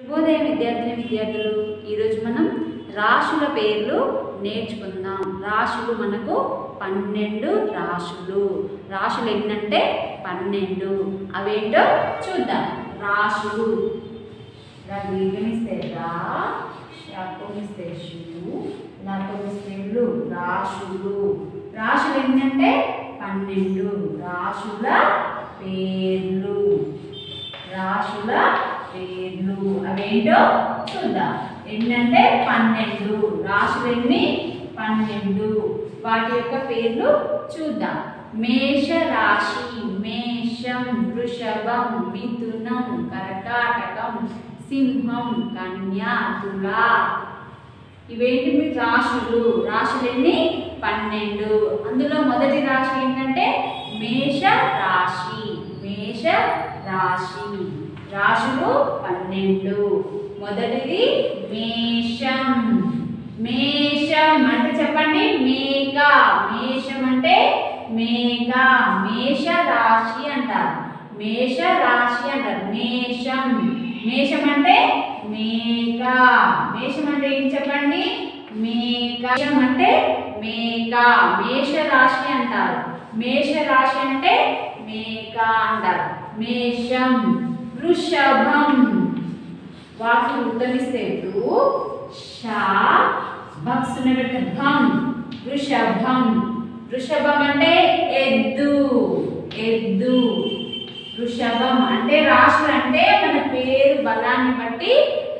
శుభోదయ విద్యార్థిని విద్యార్థులు ఈరోజు మనం రాశుల పేర్లు నేర్చుకుందాం. రాశులు మనకు పన్నెండు రాశులు. రాశులు ఏంటంటే పన్నెండు. అవేంటో చూద్దాం. రాశులు. ఇలా రా శాపమిస్తే రాశులు. రాశులు ఏంటంటే పన్నెండు. రాశుల పేర్లు. రాశుల పేర్లు అవేంటో చూద్దాం. ఎన్నంటే పన్నెండు. రాశులు ఎన్ని? పన్నెండు. వాటి యొక్క పేర్లు చూద్దాం. మేష రాశి మేషం వృషభం మిథునం కర్కాటకం సింహం కన్యా తులా. ఇవేంటి మీ రాశులు? రాశులు ఎన్ని? పన్నెండు. అందులో మొదటి రాశి ఏంటంటే మేష రాశి మేష రాశి రాశులు పన్నెండు. మొదటిది మేషం. మేషం అంటే చెప్పండి? మేక మేషం అంటే మేక మేష రాశి అంటారు. మేష రాశి అంటారు. మేషం. మేషం అంటే మేక మేషం అంటే ఏం చెప్పండి? మేక మేషం అంటే మేక మేష రాశి అంటారు. మేష రాశి అంటే మేక అంటారు. మేషం. వృషభం. వాకి ఉత్తరిస్తే ఇప్పుడు షా భక్సున భం వృషభం. వృషభం అంటే ఎద్దు. ఎద్దు. వృషభం అంటే రాశి అంటే మన పేరు బలాన్ని బట్టి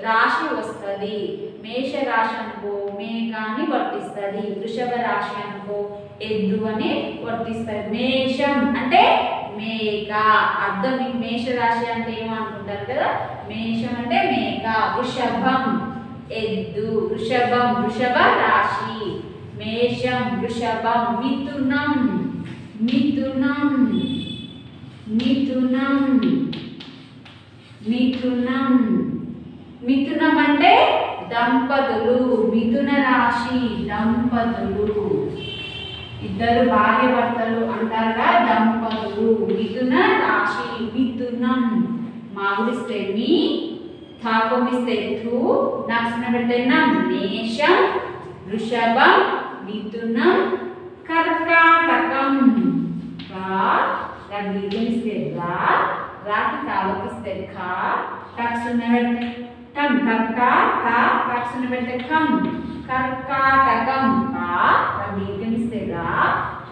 రాశి వస్తుంది. మేష రాశి అనుకో మేఘాన్ని వర్తిస్తుంది. వృషభ రాశి అనుకో ఎద్దు అని వర్తిస్తుంది. మేషం అంటే మేఘ. అర్థం మీకు మేష రాశి అంటే ఏమో అనుకుంటారు కదా? మేషం అంటే మేఘ వృషభం. ఎద్దు వృషభం వృషభ రాశి. మేషం వృషభం మిథునం. మిథునం. మిథునం. మిథునం. మిథునం అంటే దంపతులు మిథున రాశి దంపతులు. ఇద్దరు భార్య భర్తలు అంటారుగా దంపతులు మిథున రాశి మిథునం. మాగుడిస్తే మీ థాపమిస్తే థు నక్షణ పెడితే నం. మేషం వృషభం మిథునం కర్కాటకం. కా దీర్ఘమిస్తే రా రాకి కావకిస్తే ఖా టక్సున్న పెడితే టం కర్క కా టక్సున్న పెడితే కం. కర్కాటకం. కా దీర్ఘమిస్తే రా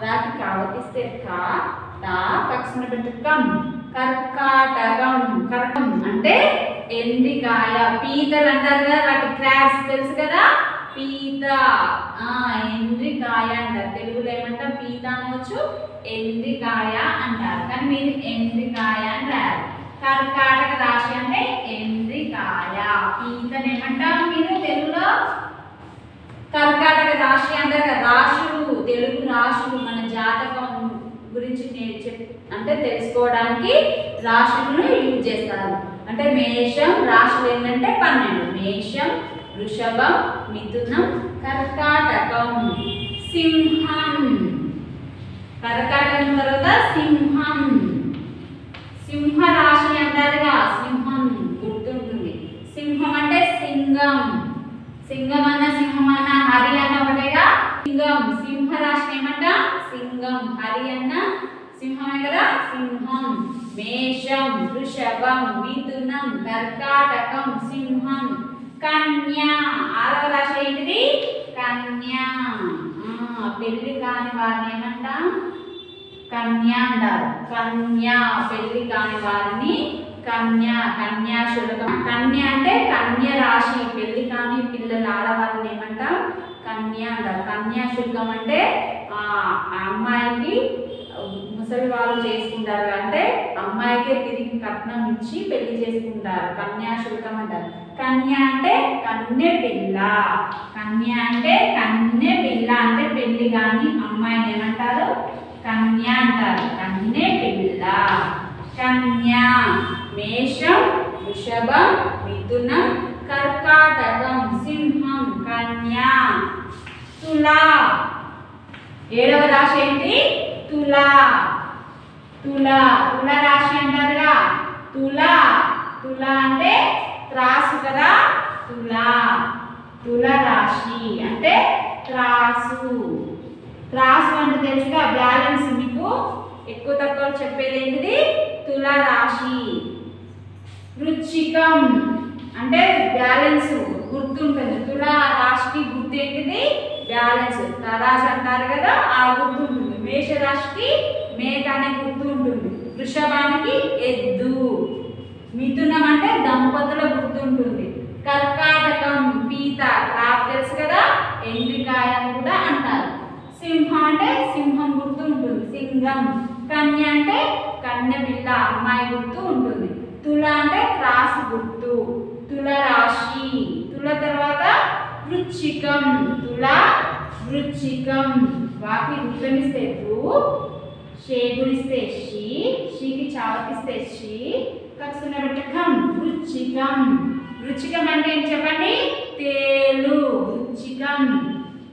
రాకి కావకిస్తే కా టా టక్సున్న కం కర్కాటకం కర్కం అంటే ఎండికాయ పీతలు అంటారు కదా వాటి క్రాక్స్ తెలుసు కదా? పీత. ఆ ఎండ్రికాయ అంటారు. తెలుగులో ఏమంటారు? పీత అనవచ్చు. ఎండ్రికాయ అంటారు. కానీ మీరు ఎండ్రికాయ అంటారు. కర్కాటక రాశి అంటే ఎండ్రికాయ పీతను ఏమంటారు మీరు? తెలుగులో? కర్కాటక రాశి అంటారు కదా రాశులు తెలుగు రాశులు మన జాతకం గురించి నేను అంటే తెలుసుకోవడానికి రాశులను యూజ్ చేస్తారు. అంటే మేషం రాశులు ఏంటంటే పన్నెండు. మేషం వృషభం మిథునం కర్కాటకం సింహం. కర్కాటకం తర్వాత సింహం. సింహ రాశి అంటారుగా సింహం గుర్తుంటుంది. సింహం అంటే సింగం. సింగం అన్న సింహం అన్న హరి అన్న ఒకటేగా సింగం సింహ రాశి ఏమంట? సింగం హరి అన్న. సింహమే కదా? సింహం. మేషం వృషభం మిథునం కర్కాటకం సింహం. కన్య. ఆరవ రాశి ఏంటిది? కన్య. పెళ్ళి కాని వారిని ఏమంటాం? కన్య అంటారు. కన్య పెళ్ళి కాని వారిని కన్య కన్యాశులకం కన్య అంటే కన్య రాశి పెళ్ళి కాని పిల్లల ఆడవారిని ఏమంటాం? కన్య అంటారు. కన్యాశుల్కం అంటే ఆ అమ్మాయికి ముసలి వాళ్ళు చేసుకుంటారు. అంటే అమ్మాయికే తిరిగి కట్నం ఇచ్చి పెళ్ళి చేసుకుంటారు. కన్యాశుల్కం అంటారు. కన్య అంటే కన్య పిల్ల. కన్య అంటే కన్య పిల్ల. అంటే పెళ్ళి కానీ అమ్మాయిని ఏమంటారు? కన్య అంటారు. కన్య పిల్ల. కన్య మేషం వృషభం మిథునం కర్కాటకం సింహం. కన్య. తులా. ఏడవ రాశి ఏంటి? తులా. తుల. తుల రాశి అంటారుగా తుల. తుల అంటే త్రాసు కదా? తుల. తుల రాశి అంటే త్రాసు. త్రాసు అంటే తెలుసుగా బ్యాలెన్స్ మీకు ఎక్కువ తక్కువ చెప్పేది ఏంటిది? తుల రాశి. వృచ్చికం అంటే బ్యాలెన్స్. గుర్తుంటుంది. తుల రాశికి గుర్తు ఏంటిది? బ్యాలెన్స్. తరాశి అంటారు కదా ఆ గుర్తు ఉంటుంది మేక అనే గుర్తు ఉంటుంది. వృషభానికి ఎద్దు. మిథునం అంటే దంపతుల గుర్తు ఉంటుంది. కర్కాటకం పీత క్రాప్ తెలుసు కదా ఎండ్రికాయ అని కూడా అంటారు. సింహం అంటే సింహం గుర్తు ఉంటుంది. సింహం కన్య అంటే కన్య పిల్ల అమ్మాయి గుర్తు ఉంటుంది. తుల అంటే త్రాసు గుర్తు. తుల రాశి. వృచ్చికం తులా వృచ్చికం వాకి రూపమిస్తే రు షేగుడిస్తే షీ షీకి చావకిస్తే షీ కలుసుకున్న పెట్టకం వృచ్చికం. వృచ్చికం అంటే ఏం చెప్పండి? తేలు వృచ్చికం.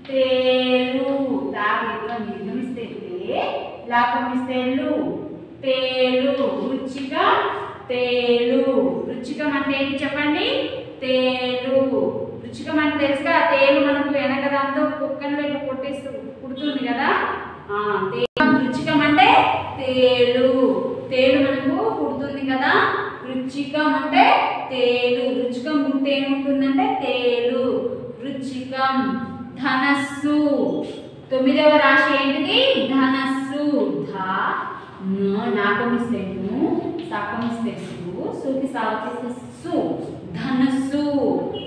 తేలు తాగేలో నిర్గమిస్తే తే లాపమిస్తే లు. తేలు వృచ్చికం తేలు. వృచ్చికం అంటే ఏంటి చెప్పండి? తేలు. వృచ్చికం అంటే తెలుసుగా తేలు మనకు వెనక దాంతో కుక్కను లేక కొట్టేస్తూ కుడుతుంది కదా? రుచికం అంటే తేలు. తేలు మనకు పుడుతుంది కదా? రుచికం అంటే తేలు. రుచికం పుడితే ఏముంటుందంటే తేలు. రుచికం ధనస్సు. తొమ్మిదవ రాశి ఏంటిది? ధనస్సు. ధ నాకమిస్తే సాకమిస్తే సు సుకి సాగు ధనస్సు.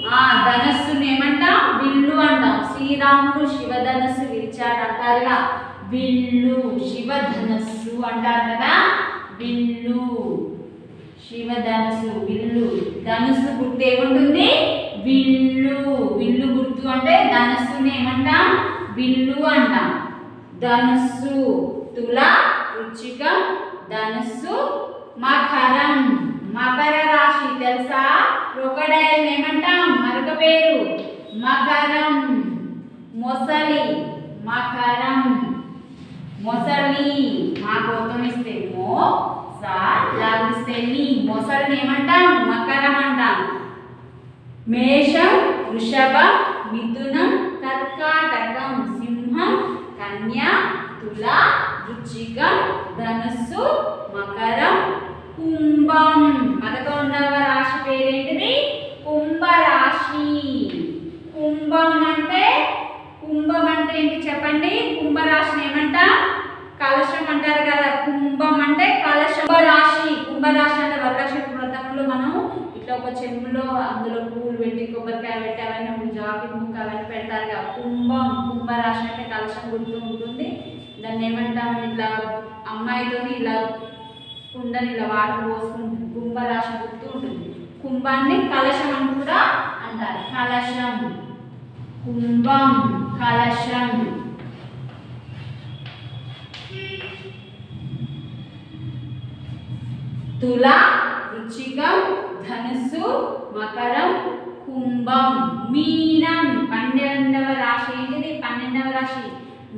ఆ ధనస్సుని ఏమంటాం? విల్లు అంటాం. శ్రీరాముడు శివధనస్సు విరిచాడు అంటారుగా విల్లు శివధనస్సు అంటారు కదా? విల్లు శివధనుసు విల్లు. ధనుస్సు గుర్తు ఏముంటుంది? విల్లు. విల్లు గుర్తు అంటే ధనస్సుని ఏమంటాం? విల్లు అంటాం. ధనుస్సు తుల రుచికం ధనుస్సు మకరం. మకర రాశి తెలుసా? క్రొకడైల్ ఏమంటాం? పేరు మకరం మొసలి మకరం. మొసలి మా కోతం ఇస్తే మో సా లాగిస్తే నీ. మొసలిని ఏమంటాం? మకరం అంటాం. మేషం వృషభ మిథునం కర్కాటకం సింహం కన్య తుల వృచ్చికం ధనుస్సు మకరం కుంభం. పదకొండవ రాశి పేరేంటిది కుంభరాశి కుంభం అంటే కుంభం అంటే ఏంటి చెప్పండి కుంభరాశిని ఏమంట? కలశం అంటారు కదా కుంభం అంటే కలశం కుంభరాశి కుంభరాశి అంటే వరలక్ష్మి వ్రతంలో మనం ఇట్లా ఒక చెంబులో అందులో పూలు పెట్టి కొబ్బరికాయ పెట్టి అవన్నీ జాకెట్ ముక్క అవన్నీ పెడతారు కదా. కుంభం కుంభరాశి అంటే కలశం గుర్తు ఉంటుంది. దాన్ని ఏమంటాము ఇట్లా అమ్మాయితోని ఇలా కుండని ఇలా వాటర్ పోసుకుంటుంది కుంభరాశి గుర్తు ఉంటుంది. కుంభాన్ని కలశం అని కూడా అంటారు. కలశం కుంభం కలశం తుల వృచ్చికం ధనుస్సు మకరం కుంభం. మీనం పన్నెండవ రాశి. ఏంటిది? పన్నెండవ రాశి.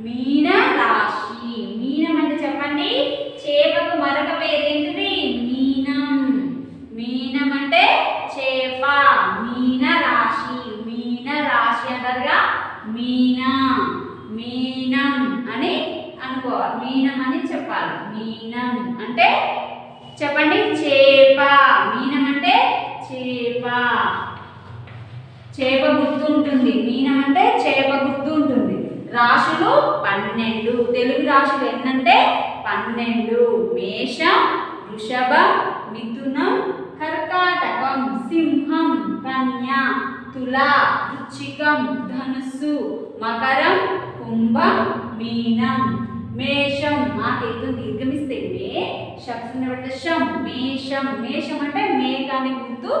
మీన రాశి మీనం అంటే చెప్పండి చేపకు మరొక పేరు ఏంటిది మీనం మీనం అంటే చేప మీన రాశి మీన రాశి అంటారుగా మీన మీనం అని అనుకోవాలి మీనం అని చెప్పాలి మీనం అంటే చెప్పండి చేప మీనం అంటే చేప చేప గుర్తు ఉంటుంది. మీనం అంటే చేప గుర్తు ఉంటుంది. రాశులు పన్నెండు. తెలుగు రాశులు ఎన్నంటే పన్నెండు. మేషం వృషభ మిథునం కర్కాటకం సింహం కన్య తుల వృచ్చికం ధనుస్సు మకరం కుంభం మీనం. మేషం మాకైతే దీర్ఘమిస్తే మే శబ్దం మేషం. మేషం అంటే మేక గుర్తు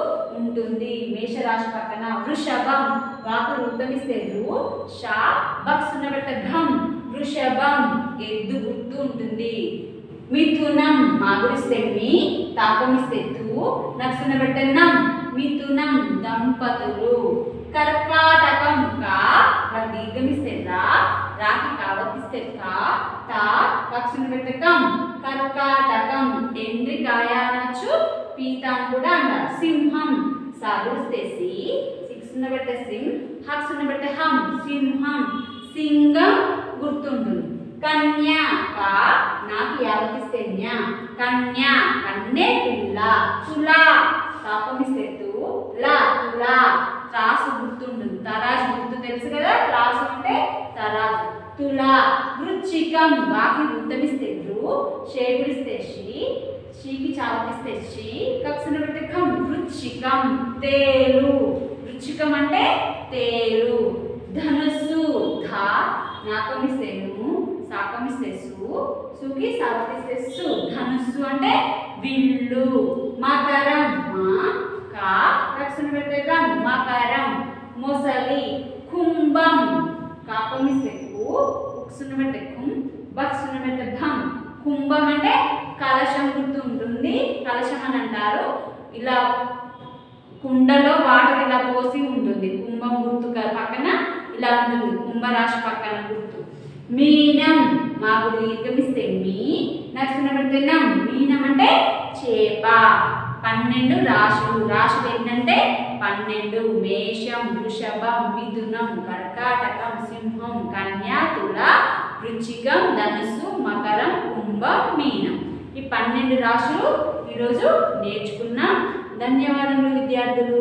ఉంటుంది. మేషరాశి పక్కన వృషభం. వాకు రూపమిస్తే రు షా బక్సున్న ఘం వృషభం. ఎద్దు గుర్తు ఉంటుంది. మిథునం మాగురిస్తే మీ తాపమిస్తే తూ నక్సున్న నం మిథునం దంపతులు. కర్పాటకం కా దీర్ఘమిస్తే రా. రాకి కావతిస్తే కా తా పక్షుని కర్కాటకం ఎండ్రికాయ అనొచ్చు పీత కూడా అంటారు. సింహం సాగుడిస్తే సి సిక్స్ ఉన్న పెడితే హక్స్ ఉన్న హం సింహం. సింగం గుర్తుంటుంది. కన్య కా నాకు యావతిస్తే న్య. కన్య కన్నే పిల్ల తుల కాపమిస్తే తు లా తుల. త్రాసు గుర్తుంటుంది. తరాజు గుర్తు తెలుసు కదా? త్రాసు అంటే తరాజు. తుల వృచ్చికం. బాకి గుర్తమిస్తే రు షేకుడిస్తే షీ షీకి చావతిస్తే షీ కక్స్ వృచ్చికం తేలు. వృచ్చికం అంటే తేలు. ధనుస్సు ధా. నాకమిస్తే ను సాకమిస్తే సు సుకి సావతిస్తే సు ధనుస్సు అంటే విల్లు. మకరం మా కా. రక్షణ పెడితే రం మకరం. మొసలి కుంభం. కాపమిస్తే కు ఉక్సున పెడితే కుం బక్సున పెడితే భం. కుంభం అంటే కలశం గుర్తు ఉంటుంది కలశం అని అంటారు. ఇలా కుండలో వాటర్ ఇలా పోసి ఉంటుంది. కుంభం గుర్తు పక్కన ఇలా ఉంటుంది. కుంభరాశి పక్కన గుర్తు. మీనం మాకు దీర్ఘమిస్తే మీ నడుస్తున్న పెడితే మీనం అంటే చేప. పన్నెండు రాశులు. రాశులు ఏంటంటే? పన్నెండు మేషం వృషభం మిథునం కర్కాటకం సింహం కన్యా తుల వృచ్చికం ధనుసు మకరం కుంభం మీనం. ఈ పన్నెండు రాశులు ఈరోజు నేర్చుకున్నాం. ధన్యవాదములు విద్యార్థులు